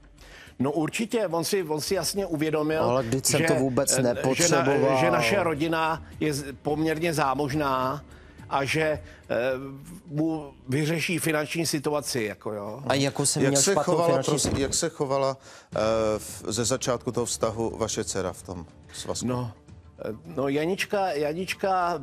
No určitě, on si, on si jasně uvědomil, Ale vždyť jsem to vůbec eh, Že, nepotřeboval. na, že naše rodina je poměrně zámožná a že eh, mu vyřeší finanční situaci, jako jo. A jako jsem Jak měl se, chovala, finanční... prosím, jak se chovala uh, ze začátku toho vztahu vaše dcera v tom svazku? No, no Janička, Janička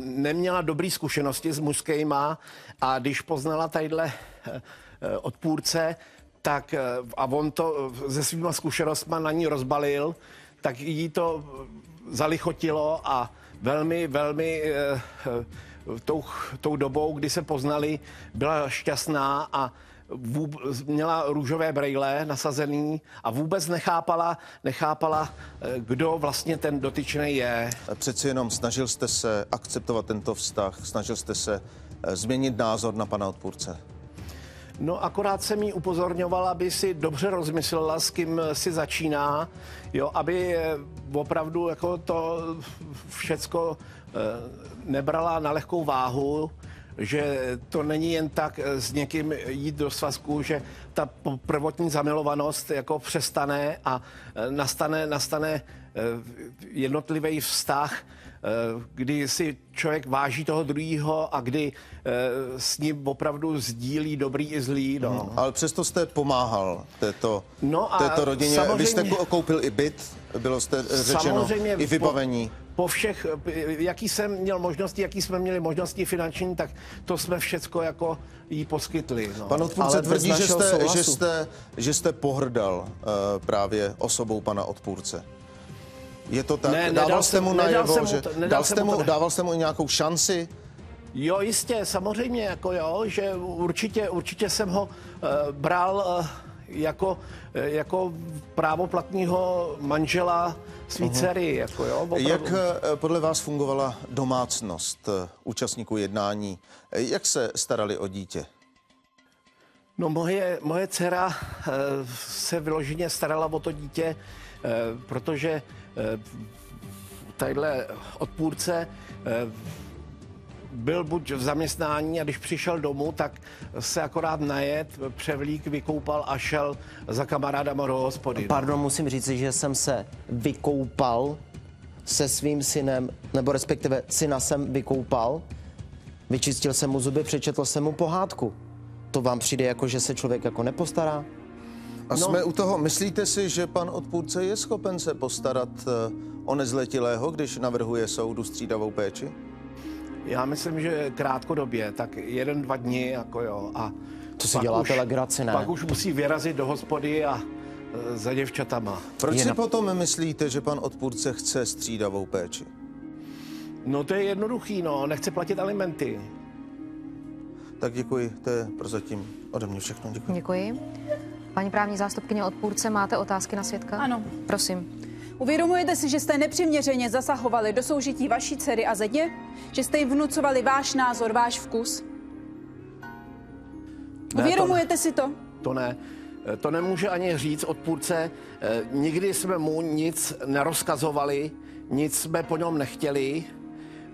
neměla dobré zkušenosti s mužskýma a když poznala tadyhle eh, eh, odpůrce, tak eh, a on to eh, se svýma zkušenostma na ní rozbalil, tak jí to eh, zalichotilo a velmi, velmi eh, eh, tou, tou dobou, kdy se poznali, byla šťastná a vůb, měla růžové brejle nasazený a vůbec nechápala, nechápala, eh, kdo vlastně ten dotyčný je. Přeci jenom snažil jste se akceptovat tento vztah, snažil jste se eh, změnit názor na pana odpůrce. No akorát jsem jí upozorňoval, aby si dobře rozmyslela, s kým si začíná, jo, aby eh, opravdu jako to všecko eh, nebrala na lehkou váhu, že to není jen tak eh, s někým jít do svazku, že ta prvotní zamilovanost jako přestane a nastane, nastane jednotlivý vztah, Eh, kdy si člověk váží toho druhého a kdy eh, s ním opravdu sdílí dobrý i zlý. No. Hmm. Ale přesto jste pomáhal této, no a této rodině. Vy jste koupil i byt, bylo jste eh, řečeno, i vybavení. Po, po všech, jaký jsem měl možnosti, jaký jsme měli možnosti finanční, tak to jsme všecko jako jí poskytli. No. Pan odpůrce tvrdí, že jste, že, jste, že jste pohrdal uh, právě osobou pana odpůrce. Je to tak? Ne, dával jste mu najevo, že dal jste mu, dával jste mu nějakou šanci? Jo, jistě, samozřejmě, jako jo, že určitě, určitě jsem ho uh, bral uh, jako, uh, jako právoplatního manžela svý uh-huh. dcery, jako jo, opravdu. Jak uh, podle vás fungovala domácnost uh, účastníků jednání? Jak se starali o dítě? No moje, moje dcera uh, se vyloženě starala o to dítě, uh, protože Eh, tadyhle odpůrce eh, byl buď v zaměstnání a když přišel domů, tak se akorát najet, převlík, vykoupal a šel za kamarádama do hospody. Pardon, musím říct, že jsem se vykoupal se svým synem, nebo respektive syna jsem vykoupal, vyčistil jsem mu zuby, přečetl jsem mu pohádku. To vám přijde jako, že se člověk jako nepostará? A no. jsme u toho, myslíte si, že pan odpůrce je schopen se postarat eh, o nezletilého, když navrhuje soudu střídavou péči? Já myslím, že krátkodobě, tak jeden, dva dny, jako jo. A to si děláte už, legraci, ne? Pak už musí vyrazit do hospody a e, za děvčatama. Proč si na... potom myslíte, že pan odpůrce chce střídavou péči? No to je jednoduchý, no. Nechce platit alimenty. Tak děkuji, to je prozatím ode mě všechno. Děkuji. Děkuji. Paní právní zástupkyně odpůrce, máte otázky na svědka? Ano. Prosím. Uvědomujete si, že jste nepřiměřeně zasahovali do soužití vaší dcery a zedě? Že jste jim vnucovali váš názor, váš vkus? Ne, Uvědomujete to, si to? To ne. To nemůže ani říct odpůrce. Eh, nikdy jsme mu nic nerozkazovali, nic jsme po něm nechtěli.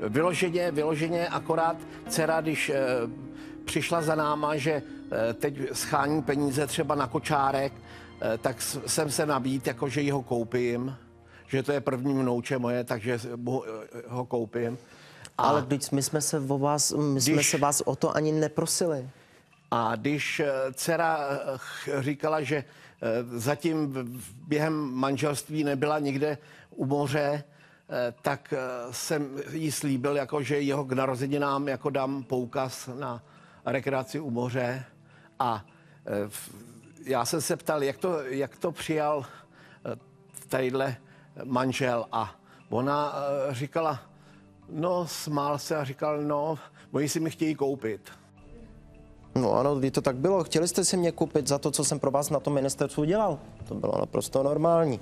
Vyloženě, vyloženě akorát dcera, když eh, přišla za náma, že Eh, teď schání peníze třeba na kočárek, eh, tak jsem se nabít, jako že ho koupím, že to je první mnouče moje, takže eh, ho koupím. A Ale když my jsme se o vás, my když, jsme se vás o to ani neprosili. A když dcera říkala, že zatím během manželství nebyla nikde u moře, tak jsem jí slíbil, jako, že jeho k narozeninám jako dám poukaz na rekreaci u moře. A já jsem se ptal, jak to, jak to přijal tadyhle manžel a ona e, říkala, no smál se a říkal, no, oni si mi chtějí koupit. No ano, ví to tak bylo. Chtěli jste si mě koupit za to, co jsem pro vás na tom ministerstvu dělal. To bylo naprosto normální.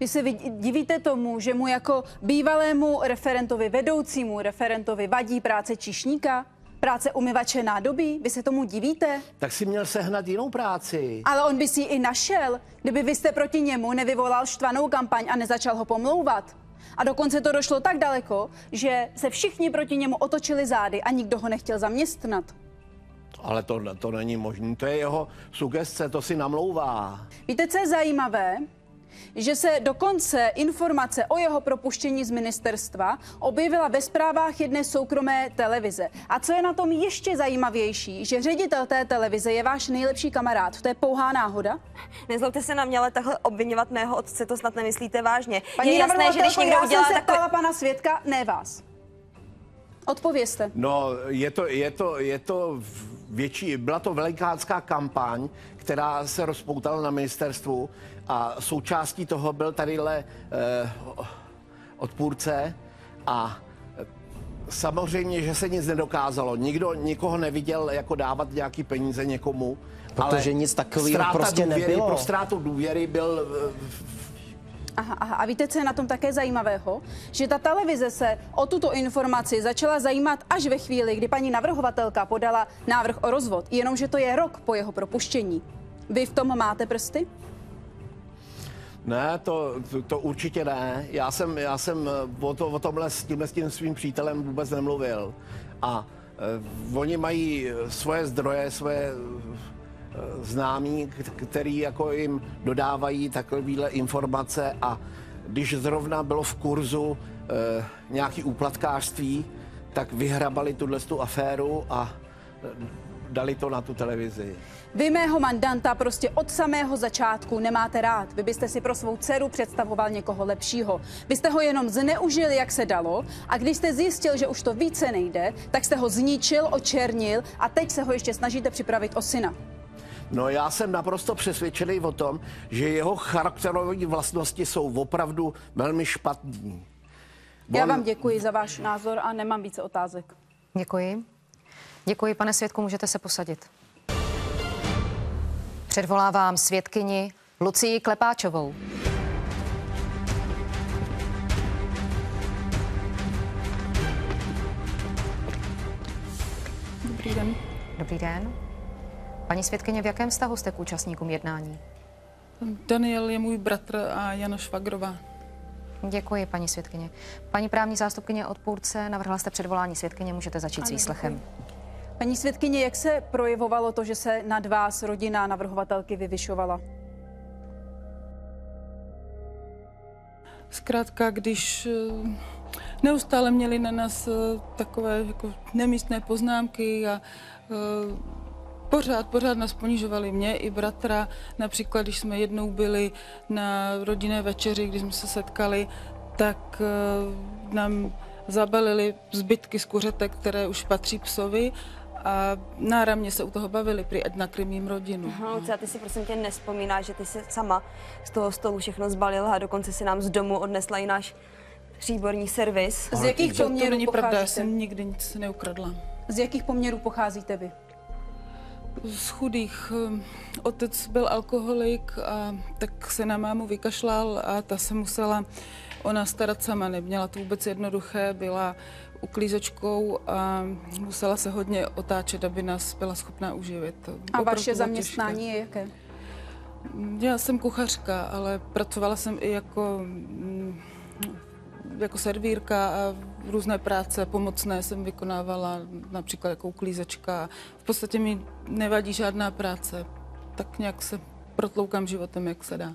Vy se divíte tomu, že mu jako bývalému referentovi, vedoucímu referentovi vadí práce čišníka? Práce umyvače nádobí? Vy se tomu divíte? Tak si měl sehnat jinou práci. Ale on by si ji i našel, kdyby vy jste proti němu nevyvolal štvanou kampaň a nezačal ho pomlouvat. A dokonce to došlo tak daleko, že se všichni proti němu otočili zády a nikdo ho nechtěl zaměstnat. Ale to, to není možné, to je jeho sugestce, to si namlouvá. Víte, co je zajímavé? Že se dokonce informace o jeho propuštění z ministerstva objevila ve zprávách jedné soukromé televize. A co je na tom ještě zajímavější, že ředitel té televize je váš nejlepší kamarád. To je pouhá náhoda? Nezlobte se na mě, ale takhle obvinovat mého otce, to snad nemyslíte vážně. Paní je jasné, že když někdo udělá jsem se takové... pana svědka, ne vás. Odpovězte. No, je to, je to, je to větší, byla to velikánská kampaň, která se rozpoutala na ministerstvu a součástí toho byl tadyhle eh, odpůrce a eh, Samozřejmě, že se nic nedokázalo. Nikdo nikoho neviděl jako dávat nějaký peníze někomu. Protože ale nic takového prostě důvěry, nebylo. Pro ztrátu důvěry byl eh, Aha, aha. A víte, co je na tom také zajímavého? Že ta televize se o tuto informaci začala zajímat až ve chvíli, kdy paní navrhovatelka podala návrh o rozvod, jenomže to je rok po jeho propuštění. Vy v tom máte prsty? Ne, to, to, určitě ne. Já jsem, já jsem eh, o, to, o tomhle s tímhle s tím svým přítelem vůbec nemluvil. A uh, oni mají eh, svoje zdroje, svoje uh, známí, který jako jim dodávají takovéhle informace a když zrovna bylo v kurzu uh, nějaký úplatkářství, tak vyhrabali tuhle tu aféru a dali to na tu televizi. Vy mého mandanta prostě od samého začátku nemáte rád. Vy byste si pro svou dceru představoval někoho lepšího. Vy jste ho jenom zneužili, jak se dalo, a když jste zjistil, že už to více nejde, tak jste ho zničil, očernil a teď se ho ještě snažíte připravit o syna. No já jsem naprosto přesvědčený o tom, že jeho charakterové vlastnosti jsou opravdu velmi špatní. Já vám děkuji za váš názor a nemám více otázek. Děkuji. Děkuji, pane svědku, můžete se posadit. Předvolávám svědkyni Lucii Klepáčovou. Dobrý den. Dobrý den. Paní svědkyně, v jakém vztahu jste k účastníkům jednání? Daniel je můj bratr a Jana Švagrová. Děkuji, paní svědkyně. Paní právní zástupkyně odpůrce, navrhla jste předvolání svědkyně, můžete začít s výslechem. Paní svědkyně, jak se projevovalo to, že se nad vás rodina navrhovatelky vyvyšovala? Zkrátka, když eh, neustále měli na nás eh, takové jako nemístné poznámky a eh, pořád, pořád nás ponižovali mě i bratra. Například, když jsme jednou byli na rodinné večeři, když jsme se setkali, tak nám zabalili zbytky z které už patří psovi a náramně se u toho bavili, prý ať nakrmím rodinu. Aha, a ty si prosím tě nespomínáš, že ty si sama z toho stolu všechno zbalila a dokonce si nám z domu odnesla i náš příborní servis. Z jakých to, poměrů to není pravda, já pocházíte? jsem nikdy nic neukradla. Z jakých poměrů pocházíte vy? Z chudých. eh, Otec byl alkoholik a tak se na mámu vykašlal a ta se musela ona starat sama. Neměla to vůbec jednoduché, byla uklízečkou a musela se hodně otáčet, aby nás byla schopná uživit. A vaše zaměstnání těžké. je jaké? Já jsem kuchařka, ale pracovala jsem i jako, mm, jako servírka a různé práce pomocné jsem vykonávala, například jako uklízečka. V podstatě mi nevadí žádná práce, tak nějak se protloukám životem, jak se dá.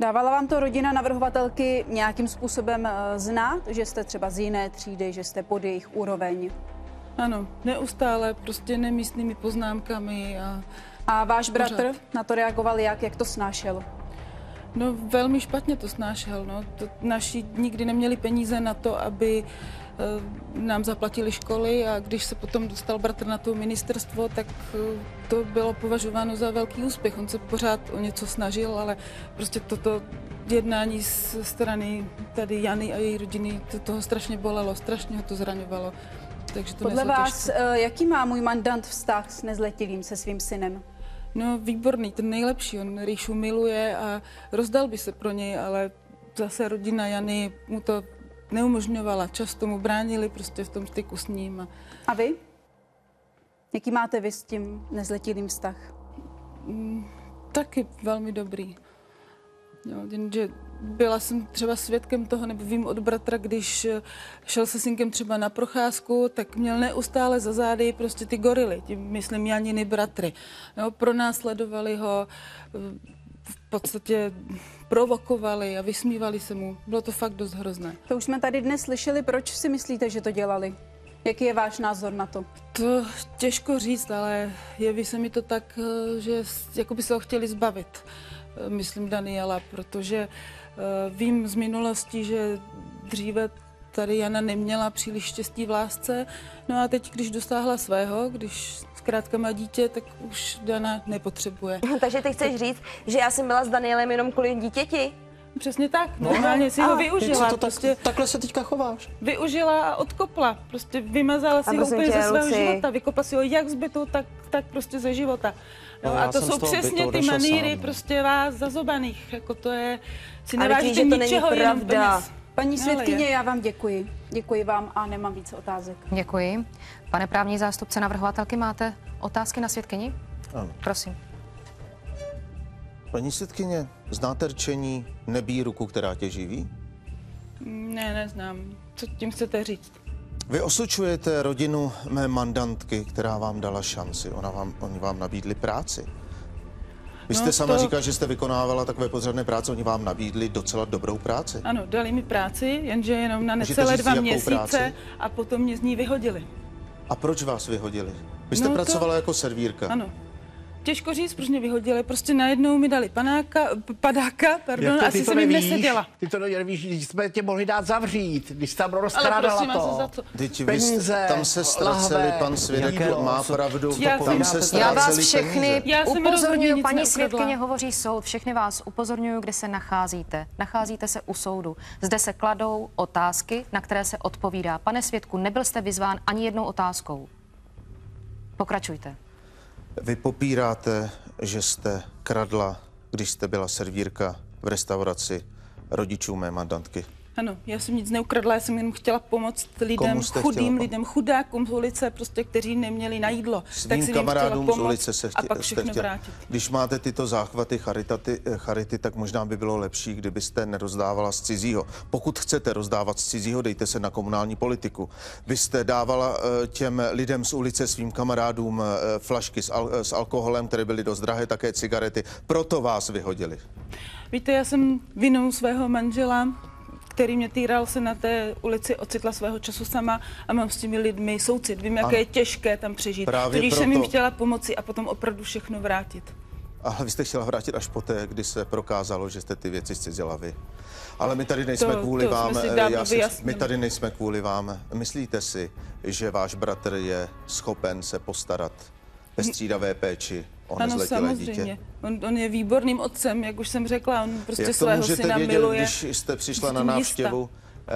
Dávala vám to rodina navrhovatelky nějakým způsobem eh, znát, že jste třeba z jiné třídy, že jste pod jejich úroveň? Ano, neustále prostě nemístnými poznámkami a A váš Pořád. bratr na to reagoval jak? Jak to snášel? No velmi špatně to snášel. No. To, naši nikdy neměli peníze na to, aby eh, nám zaplatili školy a když se potom dostal bratr na to ministerstvo, tak eh, to bylo považováno za velký úspěch. On se pořád o něco snažil, ale prostě toto jednání z strany tady Jany a její rodiny, to toho strašně bolelo, strašně ho to zraňovalo. Takže to Podle vás, těžko. eh, jaký má můj mandant vztah s nezletilým, se svým synem? No výborný, ten nejlepší, on Ríšu miluje a rozdal by se pro něj, ale zase rodina Jany mu to neumožňovala, často mu bránili prostě v tom styku s ním. A A vy? Jaký máte vy s tím nezletilým vztah? taky velmi dobrý. Jo, jenže byla jsem třeba svědkem toho, nebo vím od bratra, když eh, šel se synkem třeba na procházku, tak měl neustále za zády prostě ty gorily, tím myslím Janiny bratry. Jo, pronásledovali ho, eh, v podstatě provokovali a vysmívali se mu. Bylo to fakt dost hrozné. To už jsme tady dnes slyšeli, proč si myslíte, že to dělali? Jaký je váš názor na to? To těžko říct, ale jeví se mi to tak, eh, že jako by se ho chtěli zbavit, eh, myslím Daniela, protože eh, vím z minulosti, že dříve tady Jana neměla příliš štěstí v lásce, no a teď, když dosáhla svého, když zkrátka má dítě, tak už Dana nepotřebuje. Takže ty chceš říct, že já jsem byla s Danielem jenom kvůli dítěti? Přesně tak, normálně si ho Jak využila, se to tak, prostě takhle se teďka chováš? využila a odkopla. Prostě vymazala si ho úplně tě, ze svého Luci. života. Vykopla si ho jak z bytu, tak, tak prostě ze života. Jo, No, a to jsou přesně ty maníry sám, no. prostě vás zazobaných. Jako to je, si nevážíte že to není ničeho, jenom pravda. peněz. Paní svědkyně, já vám děkuji. Děkuji vám a nemám více otázek. Děkuji. Pane právní zástupce navrhovatelky, máte otázky na svědkyni? Ano. Prosím. Paní svědkyně, znáte rčení nebí ruku, která tě živí? Ne, neznám. Co tím chcete říct? Vy osočujete rodinu mé mandantky, která vám dala šanci. Ona vám, oni vám nabídli práci. Vy jste No, sama to- říkala, že jste vykonávala takové podřadné práce, oni vám nabídli docela dobrou práci. Ano, dali mi práci, jenže jenom na necelé dva měsíce práci? a potom mě z ní vyhodili. A proč vás vyhodili? Vy jste No to- pracovala jako servírka. Ano. Těžko říct, proč mě vyhodili. Prostě najednou mi dali panáka, padáka, pardon, to, asi to jsem jim neseděla. Ty to nevíš, když jsme tě mohli dát zavřít, když jsi tam Ale rozkrádala prosím vás to. za? Teď vy Peníze, jste, tam se ztraceli, pan svědek má pravdu, Já tam jsem- se Já vás všechny peníze. Upozorňuji, paní svědkyně hovoří soud, všechny vás upozorňuji, kde se nacházíte. Nacházíte se u soudu. Zde se kladou otázky, na které se odpovídá. Pane svědku, nebyl jste vyzván ani jednou otázkou. Pokračujte. Vy popíráte, že jste kradla, když jste byla servírka v restauraci rodičů mé mandantky. Ano, já jsem nic neukradla, já jsem jenom chtěla pomoct lidem, chudým chtěla lidem, chudákům z ulice, prostě, kteří neměli na jídlo. Svým jim chtěla kamarádům z ulice se a chtě, pak jste všechno chtěla. vrátit. Když máte tyto záchvaty charitaty, eh, charity, tak možná by bylo lepší, kdybyste nerozdávala z cizího. Pokud chcete rozdávat z cizího, dejte se na komunální politiku. Vy jste dávala eh, těm lidem z ulice, svým kamarádům, eh, flašky s, al- s alkoholem, které byly dost drahé, také cigarety. Proto vás vyhodili. Víte, já jsem vinou svého manžela, který mě týral, se na té ulici ocitla svého času sama a mám s těmi lidmi soucit. Vím, jaké Ano. je těžké tam přežít. Právě Tudíž jsem jim proto- chtěla pomoci a potom opravdu všechno vrátit. Ale vy jste chtěla vrátit až poté, kdy se prokázalo, že jste ty věci zcizila vy. Ale my tady nejsme To- kvůli to vám. si eh, já se- my tady nejsme kvůli vám. Myslíte si, že váš bratr je schopen se postarat ve střídavé péči o Ano, samozřejmě. dítě? On, on je výborným otcem, jak už jsem řekla, on prostě Jak to svého můžete syna vědět, miluje. když jste přišla na návštěvu? Eh,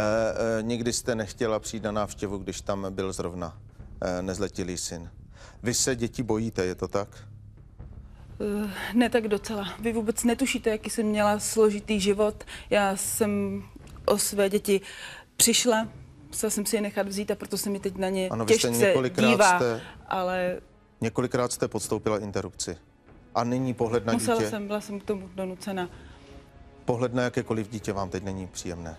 eh, nikdy jste nechtěla přijít na návštěvu, když tam byl zrovna eh, nezletilý syn. Vy se děti bojíte, je to tak? Eh, Ne tak docela. Vy vůbec netušíte, jaký jsem měla složitý život. Já jsem o své děti přišla, musela jsem si je nechat vzít a proto se mi teď na ně Ano, vy jste těžce několikrát dívá. jste- Ale Několikrát jste podstoupila interrupci. A nyní pohled na musela dítě, jsem, byla jsem k tomu donucena. pohled na jakékoliv dítě vám teď není příjemné.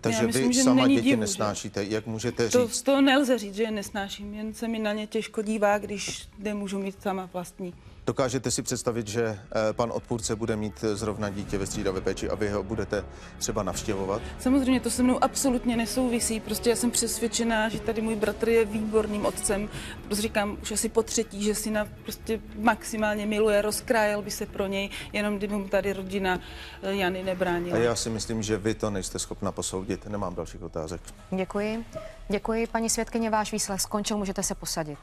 Takže myslím, vy že sama není děti divu, že? nesnášíte. Jak můžete To, říct? to nelze říct, že je nesnáším, jen se mi na ně těžko dívá, když nemůžu mít sama vlastní. Dokážete si představit, že eh, pan odpůrce bude mít eh, zrovna dítě ve střídavé péči a vy ho budete třeba navštěvovat? Samozřejmě to se mnou absolutně nesouvisí. Prostě já jsem přesvědčená, že tady můj bratr je výborným otcem. Prostě říkám už asi po třetí, že syna prostě maximálně miluje, rozkrájel by se pro něj, jenom kdyby mu tady rodina eh, Jany nebránila. A já si myslím, že vy to nejste schopna posoudit. Nemám dalších otázek. Děkuji. Děkuji, paní svědkyně, váš výslech skončil, můžete se posadit.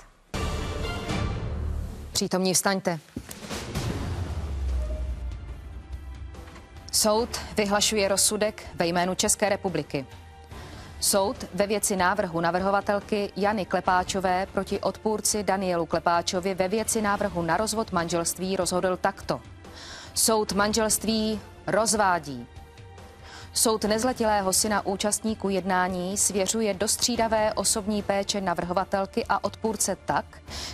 Přítomní vstaňte. Soud vyhlašuje rozsudek ve jménu České republiky. Soud ve věci návrhu navrhovatelky Jany Klepáčové proti odpůrci Danielu Klepáčovi ve věci návrhu na rozvod manželství rozhodl takto. Soud manželství rozvádí. Soud nezletilého syna účastníků jednání svěřuje do střídavé osobní péče navrhovatelky a odpůrce tak,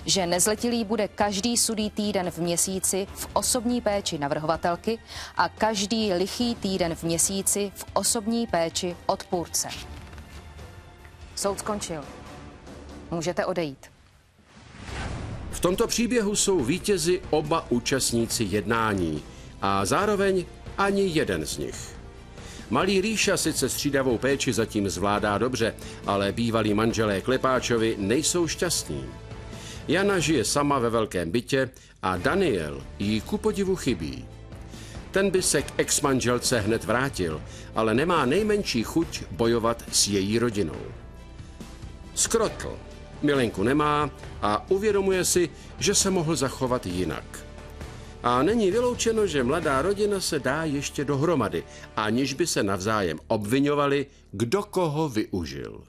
že nezletilý bude každý sudý týden v měsíci v osobní péči navrhovatelky a každý lichý týden v měsíci v osobní péči odpůrce. Soud skončil. Můžete odejít. V tomto příběhu jsou vítězi oba účastníci jednání a zároveň ani jeden z nich. Malý Ríša sice střídavou péči zatím zvládá dobře, ale bývalí manželé Klepáčovi nejsou šťastní. Jana žije sama ve velkém bytě a Daniel jí ku podivu chybí. Ten by se k ex-manželce hned vrátil, ale nemá nejmenší chuť bojovat s její rodinou. Skrotl. Milenku nemá a uvědomuje si, že se mohl zachovat jinak. A není vyloučeno, že mladá rodina se dá ještě dohromady, aniž by se navzájem obvinovali, kdo koho využil.